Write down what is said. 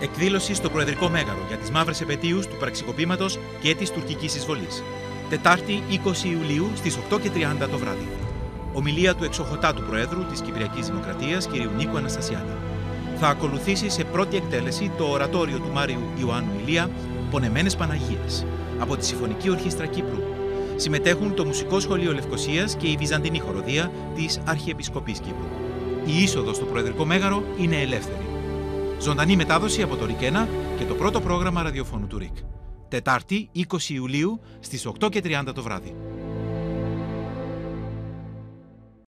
Εκδήλωση στο Προεδρικό Μέγαρο για τις μαύρες επαιτίους του πραξικοπήματο και της τουρκικής εισβολής. Τετάρτη 20 Ιουλίου στις 8.30 το βράδυ. Ομιλία του εξοχωτάτου Προέδρου της Κυπριακής Δημοκρατίας κ. Νίκου Αναστασιάδη. Θα ακολουθήσει σε πρώτη εκτέλεση το ορατόριο του Μάριου Ιωάννου Ηλία Πονεμένες Παναγίες από τη Συμφωνική Ορχήστρα Κύπρου. Συμμετέχουν το Μουσικό Σχολείο Λευκοσίας και η Βυζαντινή Χοροδία της Αρχιεπισκοπής Κύπρου. Η είσοδος στο Προεδρικό Μέγαρο είναι ελεύθερη. Ζωντανή μετάδοση από το ΡΙΚ1 και το πρώτο πρόγραμμα ραδιοφώνου του ΡΙΚ. Τετάρτη 20 Ιουλίου στις 8.30 το βράδυ.